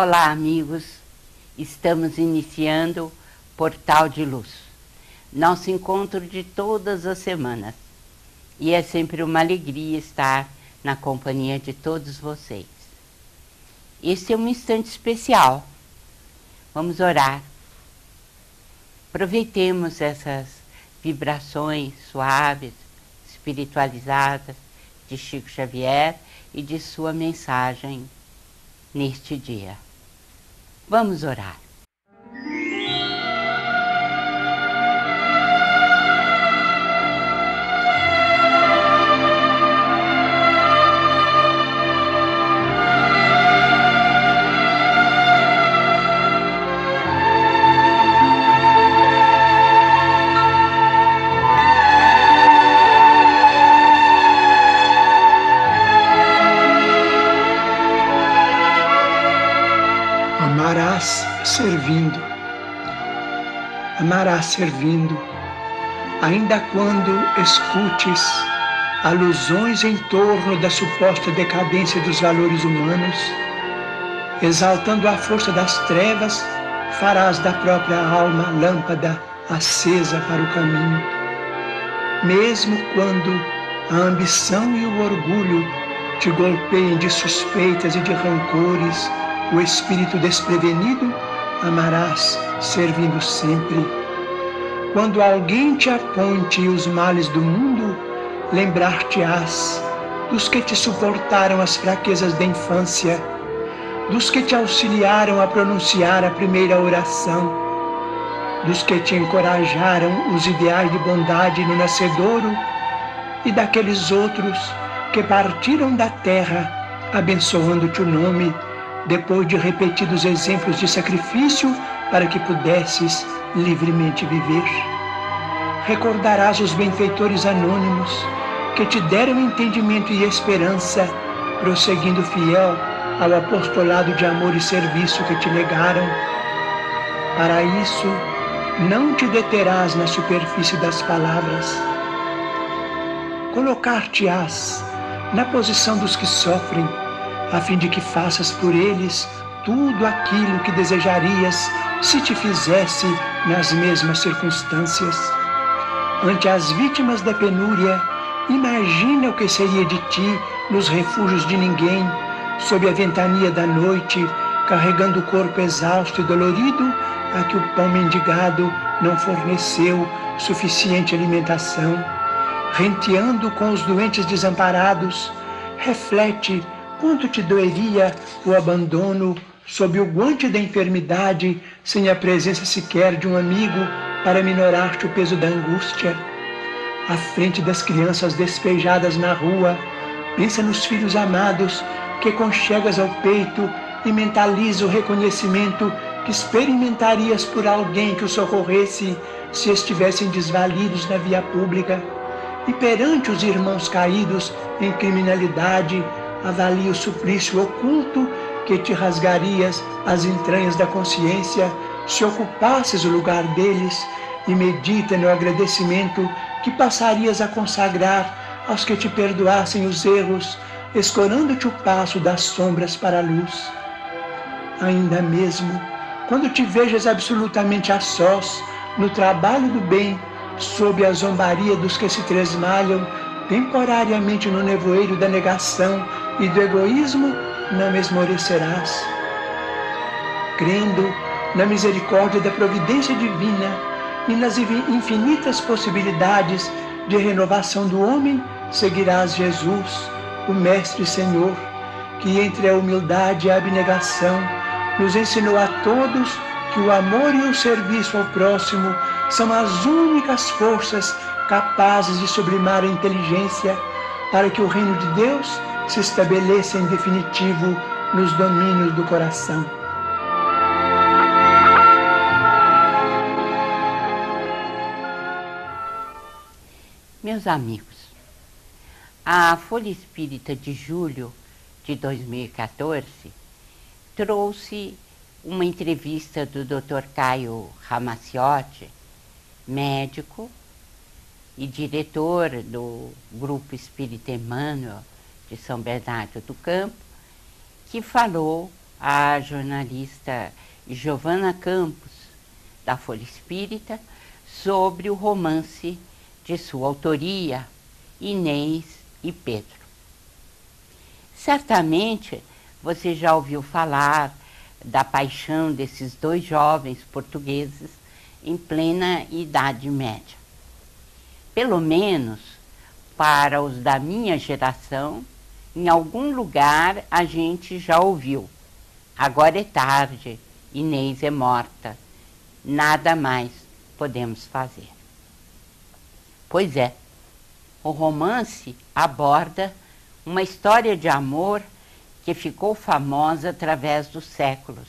Olá, amigos. Estamos iniciando Portal de Luz. Nosso encontro de todas as semanas. E é sempre uma alegria estar na companhia de todos vocês. Este é um instante especial. Vamos orar. Aproveitemos essas vibrações suaves, espiritualizadas de Chico Xavier e de sua mensagem neste dia. Vamos orar. Servindo, ainda quando escutes alusões em torno da suposta decadência dos valores humanos, exaltando a força das trevas, farás da própria alma lâmpada acesa para o caminho. Mesmo quando a ambição e o orgulho te golpeiem de suspeitas e de rancores, o espírito desprevenido amarás, servindo sempre. Quando alguém te aponte os males do mundo, lembrar-te-ás dos que te suportaram as fraquezas da infância, dos que te auxiliaram a pronunciar a primeira oração, dos que te encorajaram os ideais de bondade no nascedouro e daqueles outros que partiram da terra abençoando-te o nome depois de repetidos exemplos de sacrifício para que pudesses livremente viver. Recordarás os benfeitores anônimos que te deram entendimento e esperança, prosseguindo fiel ao apostolado de amor e serviço que te legaram. Para isso, não te deterás na superfície das palavras. Colocar-te-ás na posição dos que sofrem a fim de que faças por eles tudo aquilo que desejarias se te fizesse nas mesmas circunstâncias. Ante as vítimas da penúria, imagina o que seria de ti nos refúgios de ninguém, sob a ventania da noite, carregando o corpo exausto e dolorido, a que o pão mendigado não forneceu suficiente alimentação. Renteando com os doentes desamparados, reflete Quanto te doeria o abandono sob o guante da enfermidade, sem a presença sequer de um amigo para minorar-te o peso da angústia? À frente das crianças despejadas na rua, pensa nos filhos amados que conchegas ao peito e mentaliza o reconhecimento que experimentarias por alguém que os socorresse se estivessem desvalidos na via pública. E perante os irmãos caídos em criminalidade, avalie o suplício oculto que te rasgarias as entranhas da consciência se ocupasses o lugar deles e medita no agradecimento que passarias a consagrar aos que te perdoassem os erros, escorando-te o passo das sombras para a luz. Ainda mesmo, quando te vejas absolutamente a sós no trabalho do bem, sob a zombaria dos que se tresmalham, temporariamente no nevoeiro da negação e do egoísmo não esmorecerás. Crendo na misericórdia da providência divina e nas infinitas possibilidades de renovação do homem, seguirás Jesus, o Mestre Senhor, que entre a humildade e a abnegação nos ensinou a todos que o amor e o serviço ao próximo são as únicas forças capazes de sublimar a inteligência para que o reino de Deus se estabeleça em definitivo nos domínios do coração. Meus amigos, a Folha Espírita de julho de 2014 trouxe uma entrevista do Dr. Caio Ramaciotti, médico e diretor do Grupo Espírita Emmanuel de São Bernardo do Campo, que falou a jornalista Giovana Campos, da Folha Espírita, sobre o romance de sua autoria, Inês e Pedro. Certamente você já ouviu falar da paixão desses dois jovens portugueses em plena Idade Média. Pelo menos para os da minha geração, em algum lugar a gente já ouviu. Agora é tarde, Inês é morta, nada mais podemos fazer. Pois é, o romance aborda uma história de amor que ficou famosa através dos séculos.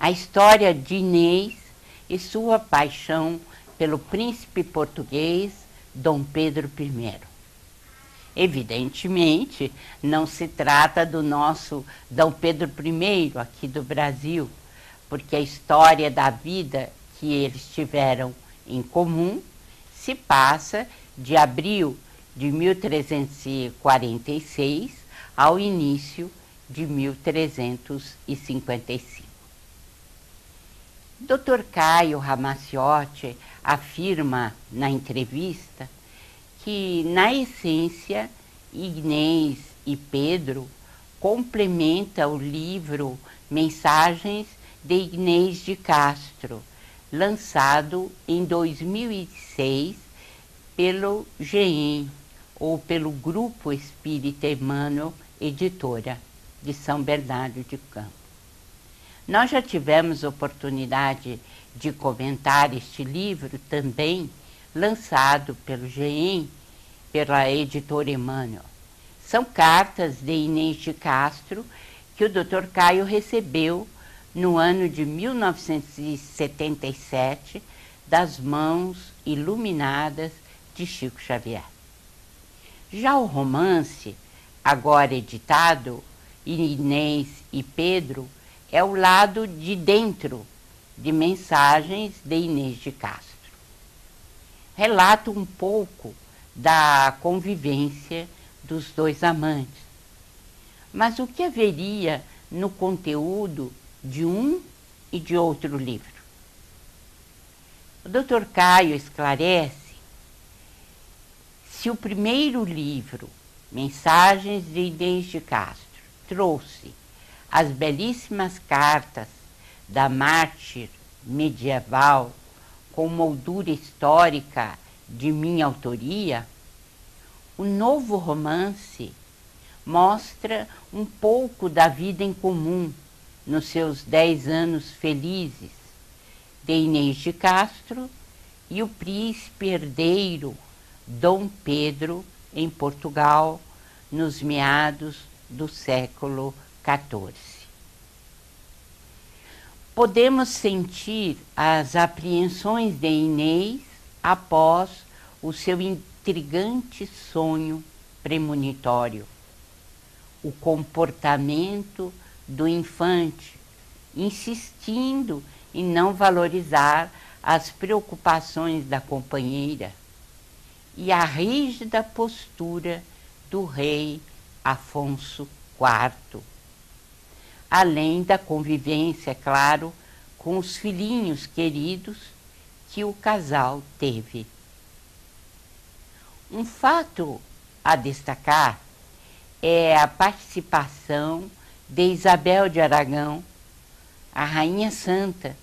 A história de Inês e sua paixão pelo príncipe português Dom Pedro I. Evidentemente, não se trata do nosso Dom Pedro I aqui do Brasil, porque a história da vida que eles tiveram em comum se passa de abril de 1346 ao início de 1355. Dr. Caio Ramaciotti afirma na entrevista que, na essência, Inês e Pedro complementa o livro Mensagens de Inês de Castro, lançado em 2006 pelo GEM, ou pelo Grupo Espírita Emmanuel Editora, de São Bernardo de Campo. Nós já tivemos oportunidade de comentar este livro também, lançado pelo GEM, pela editora Emmanuel. São cartas de Inês de Castro que o Dr. Caio recebeu no ano de 1977 das mãos iluminadas de Chico Xavier. Já o romance, agora editado, Inês e Pedro, é o lado de dentro de mensagens de Inês de Castro. Relata um pouco da convivência dos dois amantes. Mas o que haveria no conteúdo de um e de outro livro? O Dr. Caio esclarece se o primeiro livro, Mensagens de Inês de Castro, trouxe as belíssimas cartas da mártir medieval com moldura histórica de minha autoria, o novo romance mostra um pouco da vida em comum nos seus dez anos felizes de Inês de Castro e o príncipe herdeiro Dom Pedro em Portugal nos meados do século XIV. Podemos sentir as apreensões de Inês após o seu intrigante sonho premonitório, o comportamento do infante, insistindo em não valorizar as preocupações da companheira, e a rígida postura do rei Afonso IV além da convivência, é claro, com os filhinhos queridos que o casal teve. Um fato a destacar é a participação de Isabel de Aragão, a Rainha Santa,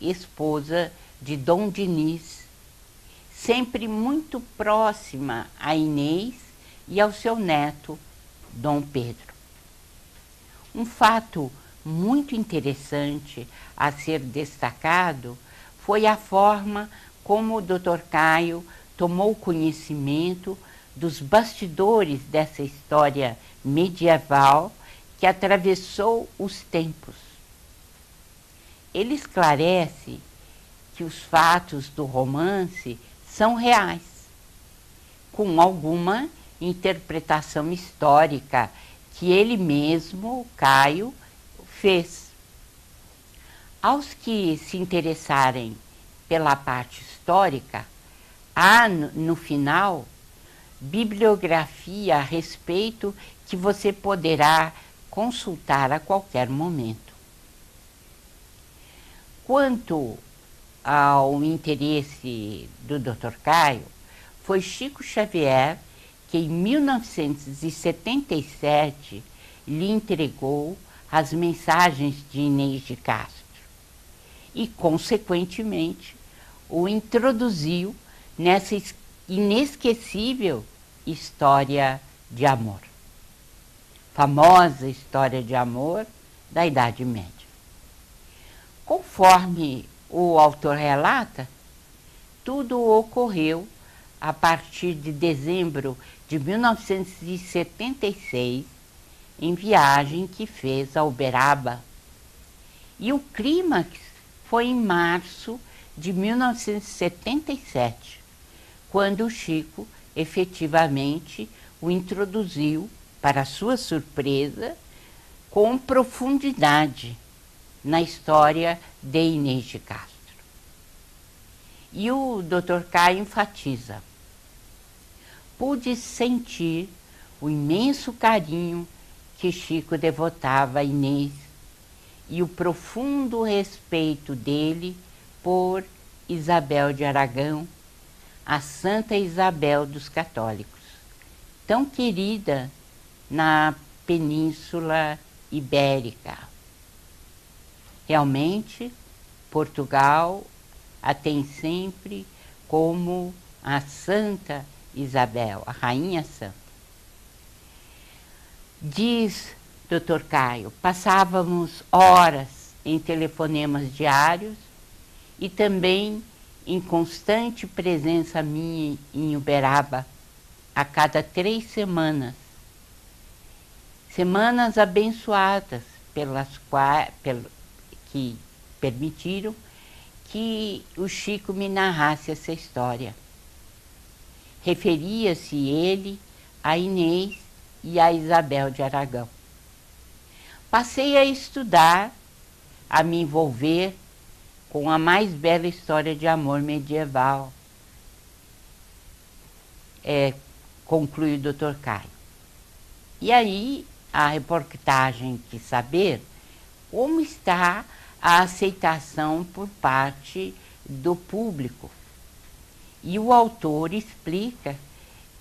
esposa de Dom Diniz, sempre muito próxima a Inês e ao seu neto, Dom Pedro. Um fato muito interessante a ser destacado foi a forma como o Dr. Caio tomou conhecimento dos bastidores dessa história medieval que atravessou os tempos. Ele esclarece que os fatos do romance são reais, com alguma interpretação histórica que ele mesmo, Caio, fez. Aos que se interessarem pela parte histórica, há no final bibliografia a respeito que você poderá consultar a qualquer momento. Quanto ao interesse do Dr. Caio, foi Chico Xavier que em 1977 lhe entregou as mensagens de Inês de Castro e, consequentemente, o introduziu nessa inesquecível história de amor. Famosa história de amor da Idade Média. Conforme o autor relata, tudo ocorreu a partir de dezembro de 1976, em viagem que fez a Uberaba. E o clímax foi em março de 1977, quando o Chico efetivamente o introduziu, para sua surpresa, com profundidade na história de Inês de Castro. E o Dr. Caio enfatiza: pude sentir o imenso carinho que Chico devotava a Inês e o profundo respeito dele por Isabel de Aragão, a Santa Isabel dos Católicos, tão querida na Península Ibérica. Realmente, Portugal a tem sempre como a Santa Isabel, a Rainha Santa. Diz Dr. Caio, passávamos horas em telefonemas diários e também em constante presença minha em Uberaba a cada três semanas. Semanas abençoadas pelas quais, pelo, que permitiram que o Chico me narrasse essa história. Referia-se ele a Inês e a Isabel de Aragão. Passei a estudar, a me envolver com a mais bela história de amor medieval, é, conclui o Dr. Caio. E aí a reportagem quis saber como está a aceitação por parte do público. E o autor explica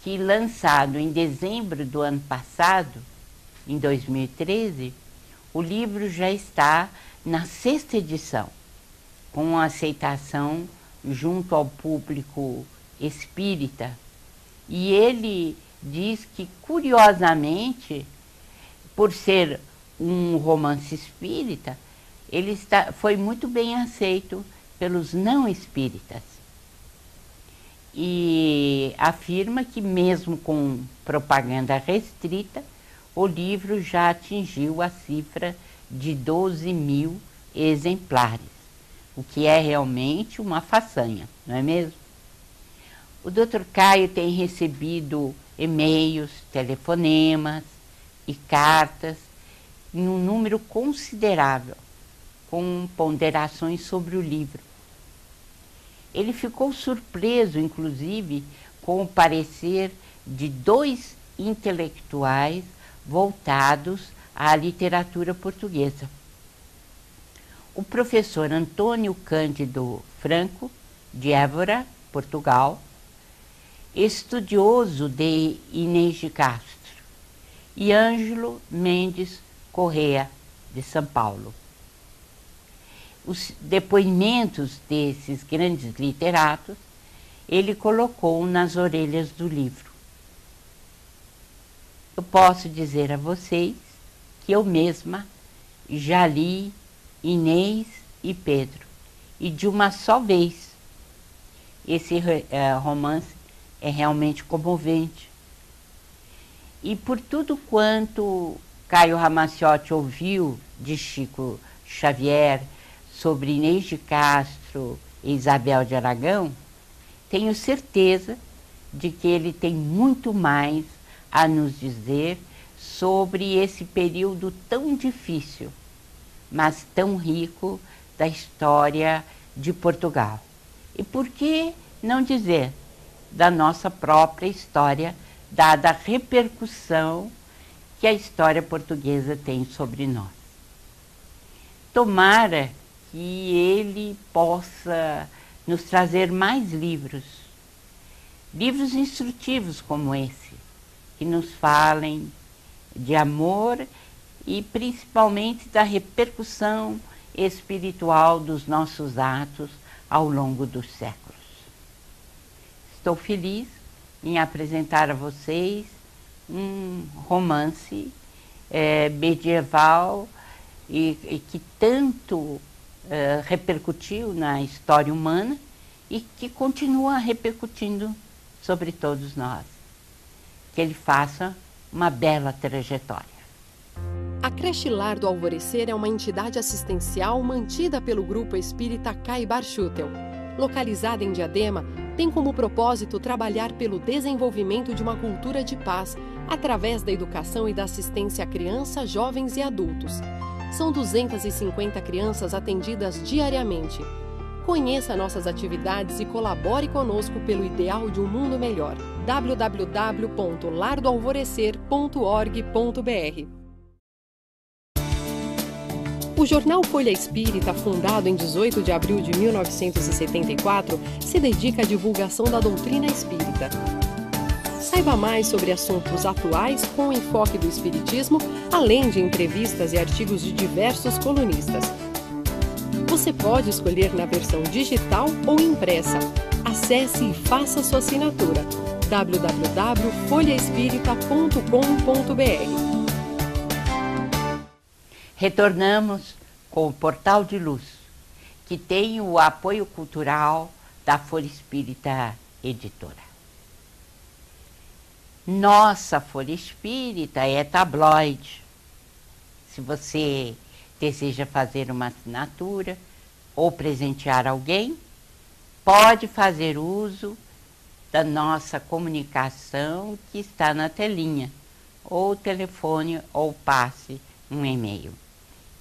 que, lançado em dezembro do ano passado, em 2013, o livro já está na sexta edição com aceitação junto ao público espírita. E ele diz que, curiosamente, por ser um romance espírita, ele está, foi muito bem aceito pelos não espíritas. E afirma que, mesmo com propaganda restrita, o livro já atingiu a cifra de 12 mil exemplares o que é realmente uma façanha, não é mesmo? O Dr. Caio tem recebido e-mails, telefonemas e cartas em um número considerável, com ponderações sobre o livro. Ele ficou surpreso, inclusive, com o parecer de dois intelectuais voltados à literatura portuguesa o professor Antônio Cândido Franco, de Évora, Portugal, estudioso de Inês de Castro, e Ângelo Mendes Correa, de São Paulo. Os depoimentos desses grandes literatos ele colocou nas orelhas do livro. Eu posso dizer a vocês que eu mesma já li Inês e Pedro, e de uma só vez. Esse uh, romance é realmente comovente. E por tudo quanto Caio Ramaciotti ouviu de Chico Xavier sobre Inês de Castro e Isabel de Aragão, tenho certeza de que ele tem muito mais a nos dizer sobre esse período tão difícil mas tão rico da história de Portugal. E por que não dizer da nossa própria história, dada a repercussão que a história portuguesa tem sobre nós. Tomara que ele possa nos trazer mais livros, livros instrutivos como esse, que nos falem de amor e principalmente da repercussão espiritual dos nossos atos ao longo dos séculos. Estou feliz em apresentar a vocês um romance é, medieval e, e, que tanto é, repercutiu na história humana e que continua repercutindo sobre todos nós. Que ele faça uma bela trajetória. A Creche Lar do Alvorecer é uma entidade assistencial mantida pelo grupo espírita Caibar Schutel. Localizada em Diadema, tem como propósito trabalhar pelo desenvolvimento de uma cultura de paz através da educação e da assistência a crianças, jovens e adultos. São 250 crianças atendidas diariamente. Conheça nossas atividades e colabore conosco pelo ideal de um mundo melhor. www.lardoalvorecer.org.br o jornal Folha Espírita, fundado em 18 de abril de 1974, se dedica à divulgação da doutrina espírita. Saiba mais sobre assuntos atuais com enfoque do Espiritismo, além de entrevistas e artigos de diversos colunistas. Você pode escolher na versão digital ou impressa. Acesse e faça sua assinatura www.folhaespírita.com.br Retornamos com o Portal de Luz, que tem o apoio cultural da Folha Espírita Editora. Nossa Folha Espírita é tabloide. Se você deseja fazer uma assinatura ou presentear alguém, pode fazer uso da nossa comunicação que está na telinha, ou telefone ou passe um e-mail.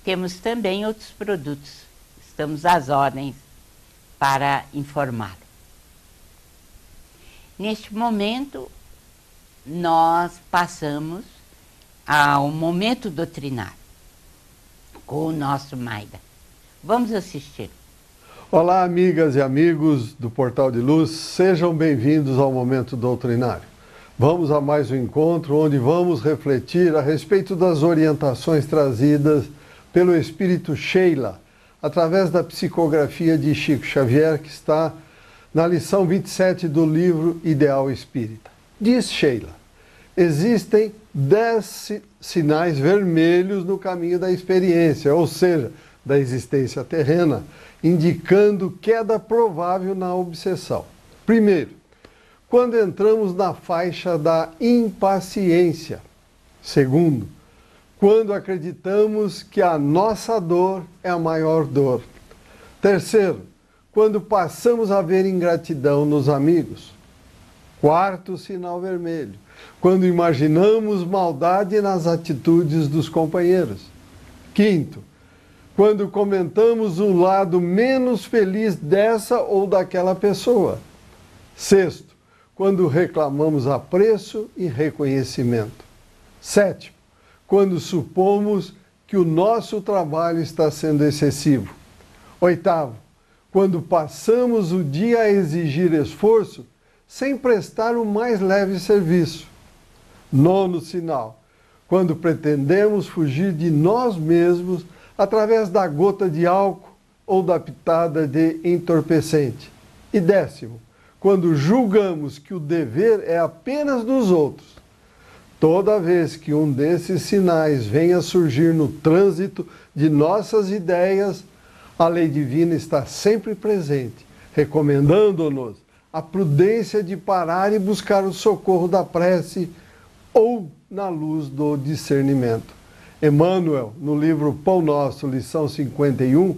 Temos também outros produtos. Estamos às ordens para informar. Neste momento, nós passamos ao momento doutrinário com o nosso Maida. Vamos assistir. Olá, amigas e amigos do Portal de Luz, sejam bem-vindos ao Momento Doutrinário. Vamos a mais um encontro onde vamos refletir a respeito das orientações trazidas pelo espírito Sheila, através da psicografia de Chico Xavier, que está na lição 27 do livro Ideal Espírita. Diz Sheila: existem dez sinais vermelhos no caminho da experiência, ou seja, da existência terrena, indicando queda provável na obsessão. Primeiro, quando entramos na faixa da impaciência. Segundo, quando acreditamos que a nossa dor é a maior dor. Terceiro, quando passamos a ver ingratidão nos amigos. Quarto sinal vermelho, quando imaginamos maldade nas atitudes dos companheiros. Quinto, quando comentamos o lado menos feliz dessa ou daquela pessoa. Sexto, quando reclamamos apreço e reconhecimento. Sétimo, quando supomos que o nosso trabalho está sendo excessivo. Oitavo, quando passamos o dia a exigir esforço sem prestar o mais leve serviço. Nono sinal, quando pretendemos fugir de nós mesmos através da gota de álcool ou da pitada de entorpecente. E décimo, quando julgamos que o dever é apenas dos outros Toda vez que um desses sinais venha surgir no trânsito de nossas ideias, a lei divina está sempre presente, recomendando-nos a prudência de parar e buscar o socorro da prece ou na luz do discernimento. Emmanuel, no livro Pão Nosso, lição 51,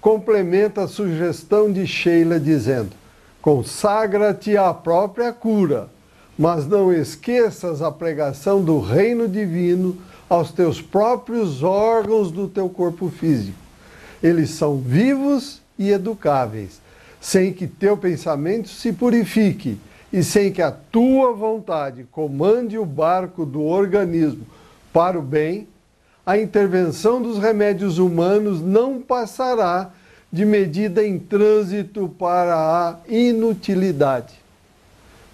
complementa a sugestão de Sheila dizendo: consagra-te à própria cura mas não esqueças a pregação do reino divino aos teus próprios órgãos do teu corpo físico. Eles são vivos e educáveis, sem que teu pensamento se purifique e sem que a tua vontade comande o barco do organismo para o bem, a intervenção dos remédios humanos não passará de medida em trânsito para a inutilidade.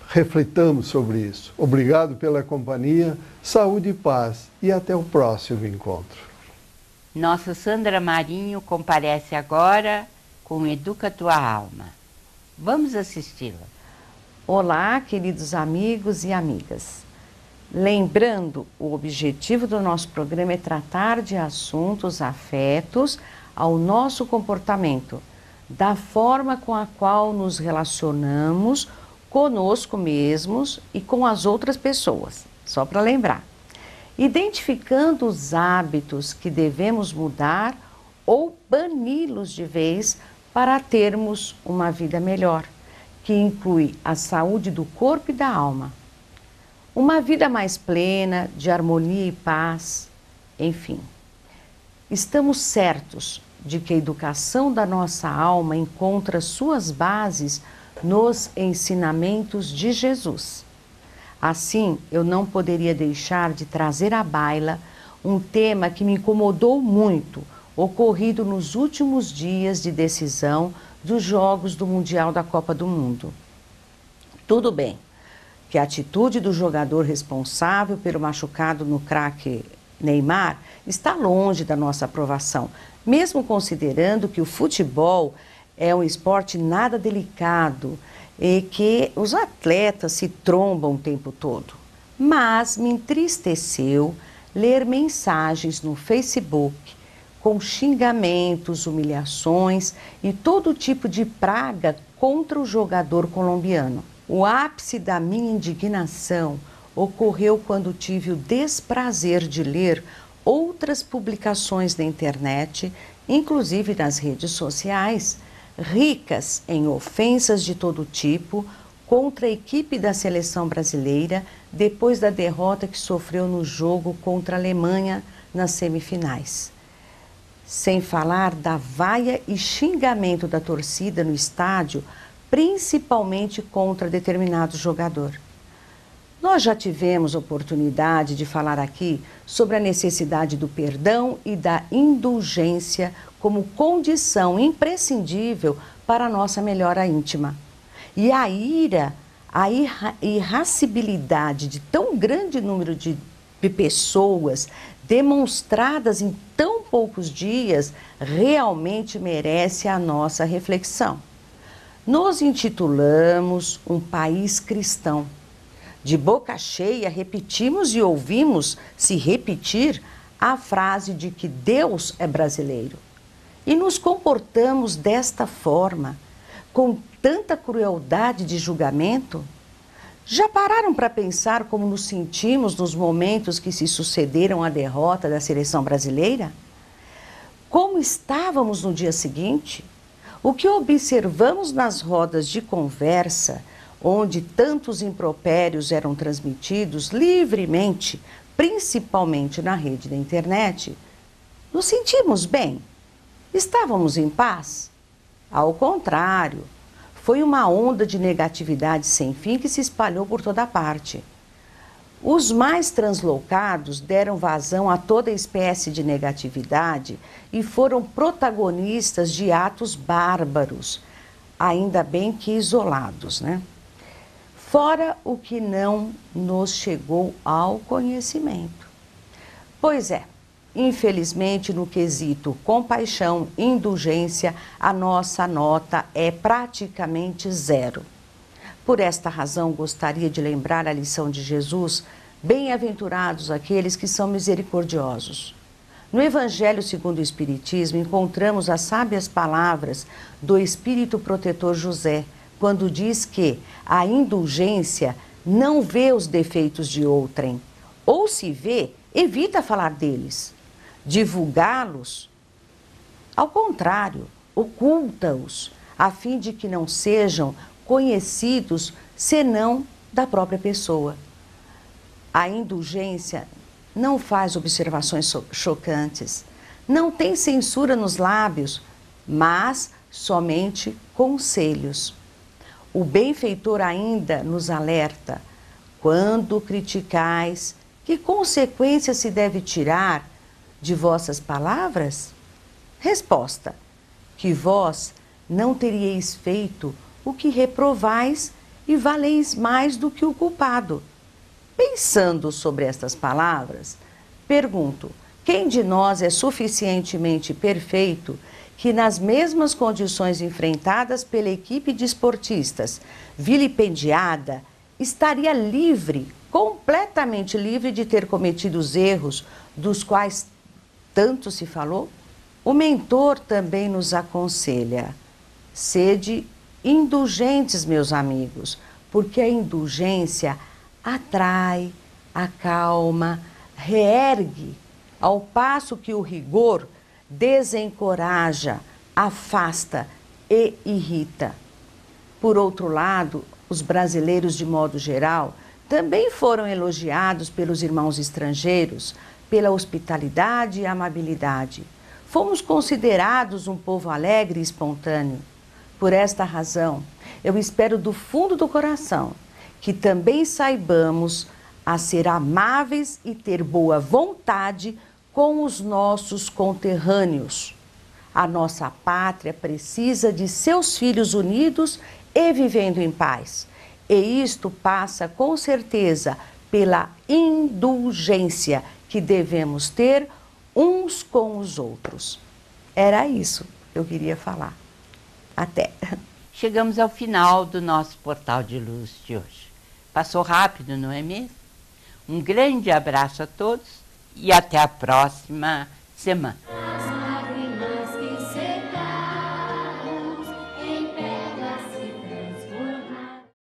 Refletamos sobre isso. Obrigado pela companhia, saúde e paz e até o próximo encontro. Nossa Sandra Marinho comparece agora com Educa Tua Alma. Vamos assisti-la. Olá, queridos amigos e amigas. Lembrando, o objetivo do nosso programa é tratar de assuntos afetos ao nosso comportamento, da forma com a qual nos relacionamos conosco mesmos e com as outras pessoas. Só para lembrar. Identificando os hábitos que devemos mudar ou bani-los de vez para termos uma vida melhor, que inclui a saúde do corpo e da alma. Uma vida mais plena, de harmonia e paz, enfim. Estamos certos de que a educação da nossa alma encontra suas bases nos ensinamentos de Jesus. Assim, eu não poderia deixar de trazer à baila um tema que me incomodou muito, ocorrido nos últimos dias de decisão dos Jogos do Mundial da Copa do Mundo. Tudo bem que a atitude do jogador responsável pelo machucado no craque Neymar está longe da nossa aprovação, mesmo considerando que o futebol é um esporte nada delicado e que os atletas se trombam o tempo todo. Mas me entristeceu ler mensagens no Facebook com xingamentos, humilhações e todo tipo de praga contra o jogador colombiano. O ápice da minha indignação ocorreu quando tive o desprazer de ler outras publicações na internet, inclusive nas redes sociais, ricas em ofensas de todo tipo contra a equipe da seleção brasileira depois da derrota que sofreu no jogo contra a Alemanha nas semifinais. Sem falar da vaia e xingamento da torcida no estádio, principalmente contra determinado jogador. Nós já tivemos oportunidade de falar aqui sobre a necessidade do perdão e da indulgência como condição imprescindível para a nossa melhora íntima. E a ira, a irra irracibilidade de tão grande número de, de pessoas demonstradas em tão poucos dias realmente merece a nossa reflexão. Nos intitulamos um país cristão. De boca cheia, repetimos e ouvimos se repetir a frase de que Deus é brasileiro e nos comportamos desta forma, com tanta crueldade de julgamento? Já pararam para pensar como nos sentimos nos momentos que se sucederam à derrota da seleção brasileira? Como estávamos no dia seguinte? O que observamos nas rodas de conversa, onde tantos impropérios eram transmitidos livremente, principalmente na rede da internet, nos sentimos bem? Estávamos em paz? Ao contrário, foi uma onda de negatividade sem fim que se espalhou por toda parte. Os mais translocados deram vazão a toda espécie de negatividade e foram protagonistas de atos bárbaros, ainda bem que isolados, né? Fora o que não nos chegou ao conhecimento. Pois é, Infelizmente, no quesito compaixão, indulgência, a nossa nota é praticamente zero. Por esta razão, gostaria de lembrar a lição de Jesus: bem-aventurados aqueles que são misericordiosos. No Evangelho segundo o Espiritismo, encontramos as sábias palavras do Espírito protetor José, quando diz que a indulgência não vê os defeitos de outrem, ou se vê, evita falar deles divulgá-los. Ao contrário, oculta-os, a fim de que não sejam conhecidos senão da própria pessoa. A indulgência não faz observações chocantes, não tem censura nos lábios, mas somente conselhos. O benfeitor ainda nos alerta: quando criticais, Que consequência se deve tirar de vossas palavras? Resposta: Que vós não teríeis feito o que reprovais e valeis mais do que o culpado. Pensando sobre estas palavras, pergunto: quem de nós é suficientemente perfeito que, nas mesmas condições enfrentadas pela equipe de esportistas, vilipendiada, estaria livre, completamente livre de ter cometido os erros dos quais tanto se falou? O mentor também nos aconselha: sede indulgentes, meus amigos, porque a indulgência atrai, acalma, reergue, ao passo que o rigor desencoraja, afasta e irrita. Por outro lado, os brasileiros, de modo geral, também foram elogiados pelos irmãos estrangeiros pela hospitalidade e amabilidade. Fomos considerados um povo alegre e espontâneo. Por esta razão, eu espero do fundo do coração que também saibamos a ser amáveis e ter boa vontade com os nossos conterrâneos. A nossa pátria precisa de seus filhos unidos e vivendo em paz. E isto passa com certeza pela indulgência que devemos ter uns com os outros. Era isso que eu queria falar. Até. Chegamos ao final do nosso portal de luz de hoje. Passou rápido, não é mesmo? Um grande abraço a todos e até a próxima semana.